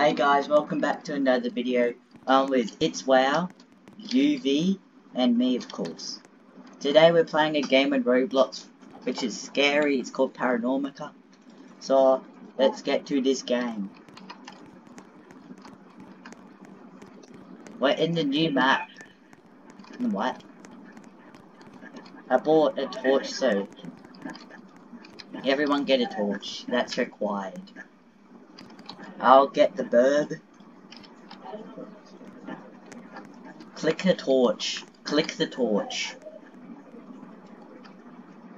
Hey guys, welcome back to another video um, with It's Wow, UV, and me of course. Today we're playing a game in Roblox which is scary, it's called Paranormica. So, let's get to this game. We're in the new map. What? I bought a torch so everyone get a torch, that's required. I'll get the bird. Click the torch. Click the torch.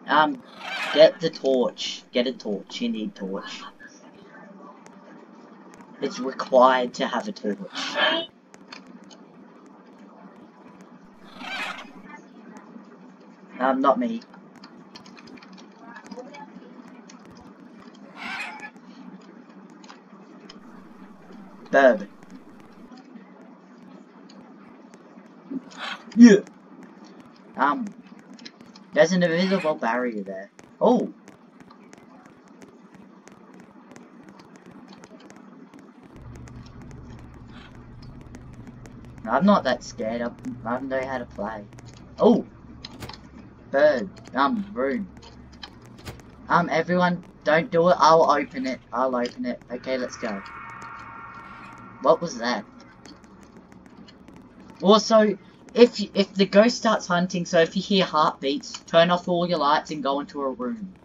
Um, get the torch. Get a torch. You need torch. It's required to have a torch. Um, not me. Bub. Yeah. Um, there's an invisible barrier there. Oh. I'm not that scared. I, I know how to play. Oh. Bird. Um, room. Um, everyone, don't do it. I'll open it. I'll open it. Okay, let's go. What was that? Also, if if the ghost starts hunting, so if you hear heartbeats, turn off all your lights and go into a room.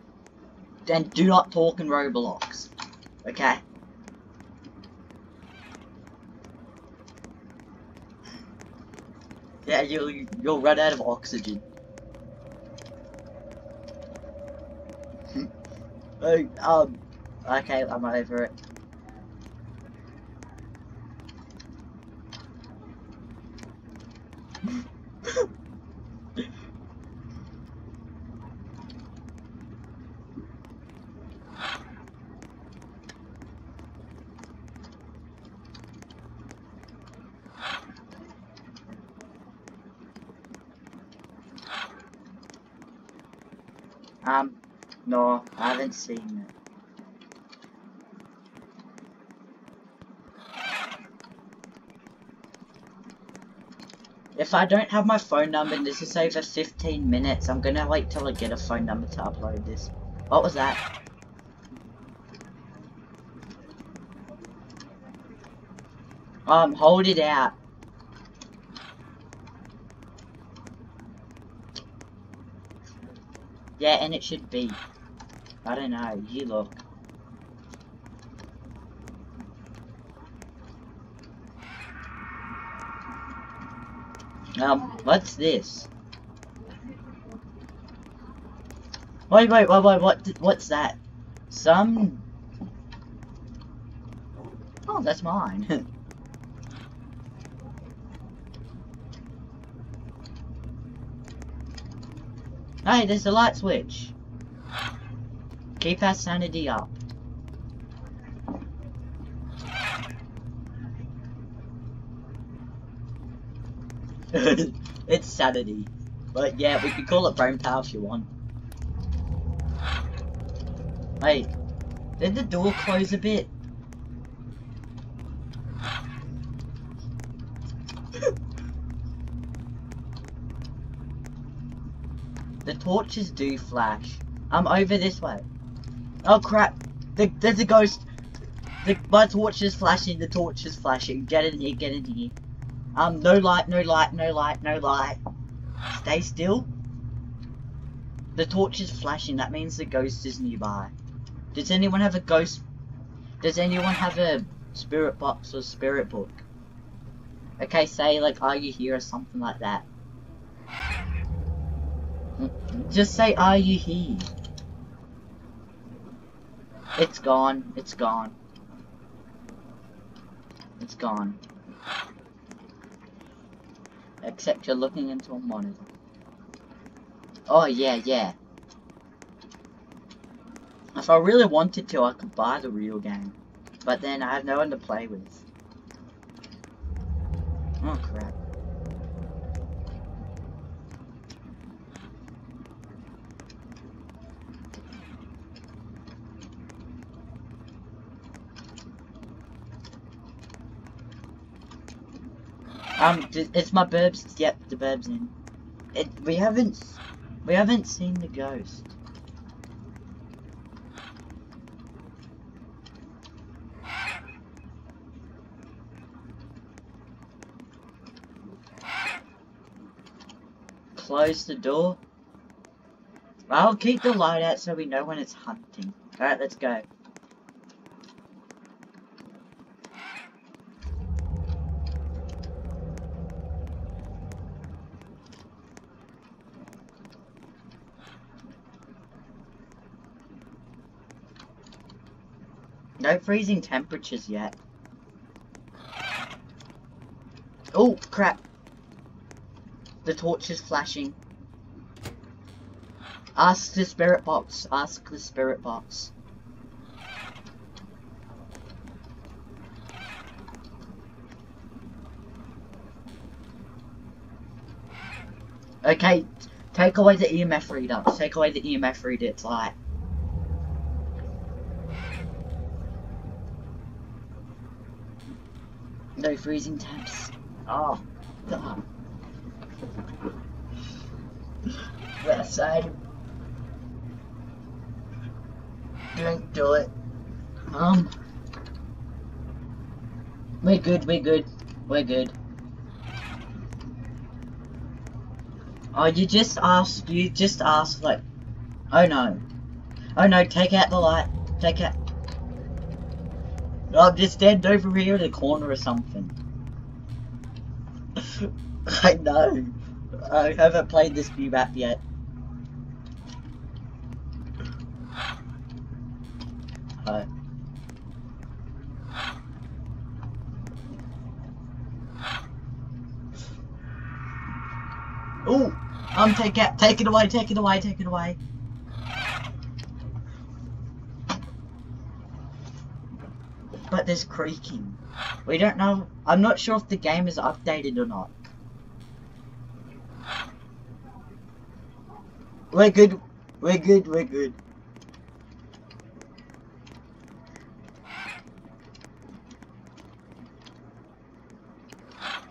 And do not talk in Roblox. Okay? Yeah, you'll, you'll run out of oxygen. um, okay, I'm over it. Um, no, I haven't seen it. If I don't have my phone number and this is over 15 minutes, I'm gonna wait till I get a phone number to upload this. What was that? Um, hold it out. Yeah, and it should be. I don't know, you look. Um, what's this? Wait, wait, wait, wait, what, what's that? Some... Oh, that's mine. hey, there's a light switch. Keep our sanity up. it's sanity. But yeah, we could call it brain power if you want. Wait, did the door close a bit? the torches do flash. I'm over this way. Oh crap! The, there's a ghost! The, my torch is flashing, the torch is flashing. Get in here, get in here. Um, no light, no light, no light, no light. Stay still. The torch is flashing, that means the ghost is nearby. Does anyone have a ghost? Does anyone have a spirit box or spirit book? Okay, say like, are you here or something like that. Just say, are you here? It's gone, it's gone. It's gone. Except you're looking into a monitor. Oh, yeah, yeah. If I really wanted to, I could buy the real game. But then I have no one to play with. Oh, crap. Um, it's my burbs. Yep, the burbs in. It. We haven't. We haven't seen the ghost. Close the door. I'll keep the light out so we know when it's hunting. Alright, let's go. No freezing temperatures yet. Oh, crap. The torch is flashing. Ask the spirit box. Ask the spirit box. Okay, take away the EMF reader. Take away the EMF reader, it's light. No freezing temps. Oh, God. West side. Don't do it. Um. We're good, we're good. We're good. Oh, you just asked, you just asked, like, oh no. Oh no, take out the light. Take out. I'm just dead over here in the corner or something. I know. I haven't played this new map yet. Hi. Ooh! Um, take it, take it away, take it away, take it away. But there's creaking. We don't know. I'm not sure if the game is updated or not. We're good. We're good. We're good.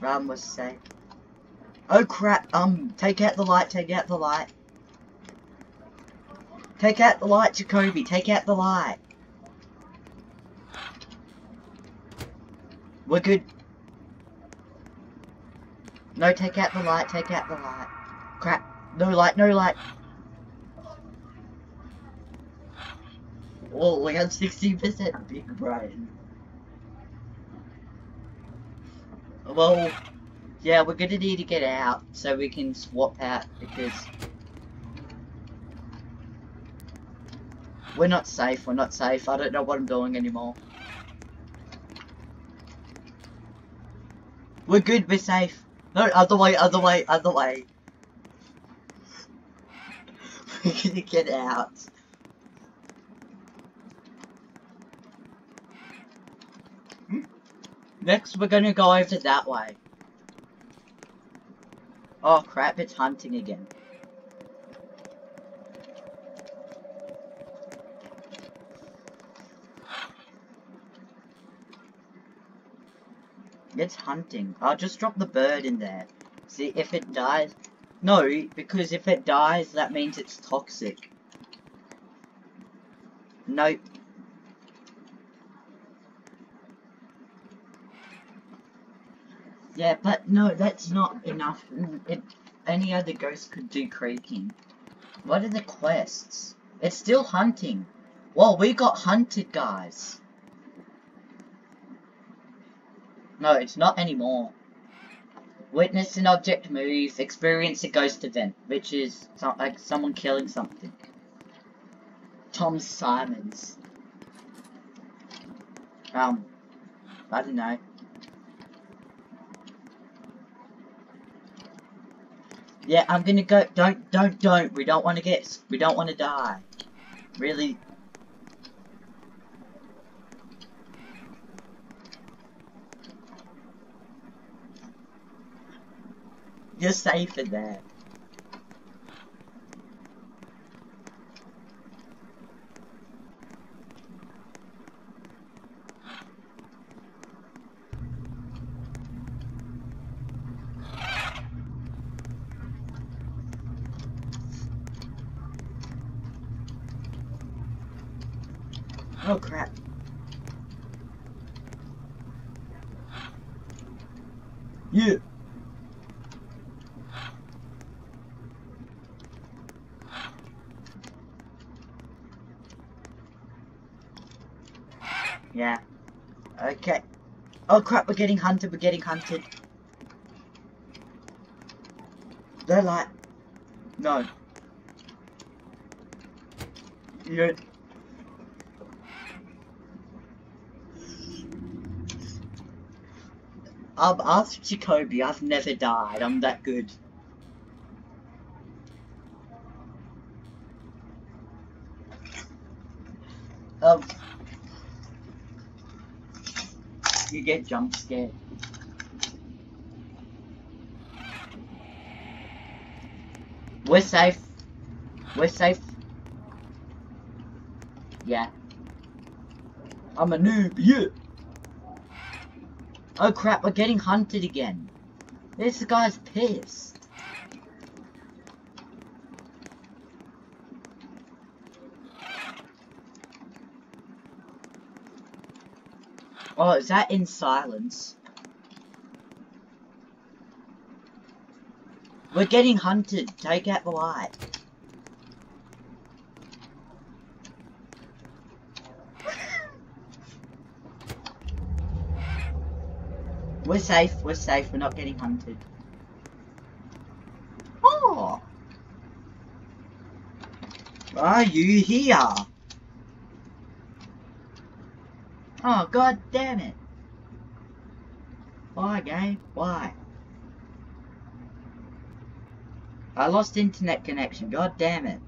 Ram was safe. Oh crap, um, take out the light, take out the light. Take out the light, Jacoby, take out the light. We're good. No, take out the light, take out the light. Crap, no light, no light. Oh, we had 60% big brain. Well, yeah, we're gonna need to get out so we can swap out because we're not safe, we're not safe. I don't know what I'm doing anymore. We're good, we're safe. No, other way, other way, other way. We're gonna get out. Next, we're gonna go over that way. Oh crap, it's hunting again. It's hunting. I'll just drop the bird in there. See, if it dies... No, because if it dies, that means it's toxic. Nope. Yeah, but no, that's not enough. Mm, it, any other ghost could do creaking. What are the quests? It's still hunting. Well, we got hunted, guys. No, it's not anymore. Witness an object move, experience a ghost event, which is like someone killing something. Tom Simons. Um, I don't know. Yeah, I'm gonna go. Don't, don't, don't. We don't want to get. We don't want to die. Really. You're safe in there. Oh crap. Yeah. Oh crap, we're getting hunted, we're getting hunted. They're like... No. Yeah. Um, ask Jacoby, I've never died, I'm that good. Get jump scared. We're safe. We're safe. Yeah. I'm a noob, yeah. Oh crap, we're getting hunted again. This guy's pissed. Oh, is that in silence? We're getting hunted. Take out the light. We're safe, we're safe, we're not getting hunted. Oh! Are you here? Oh, god damn it. Why, game? Why? I lost internet connection, god damn it.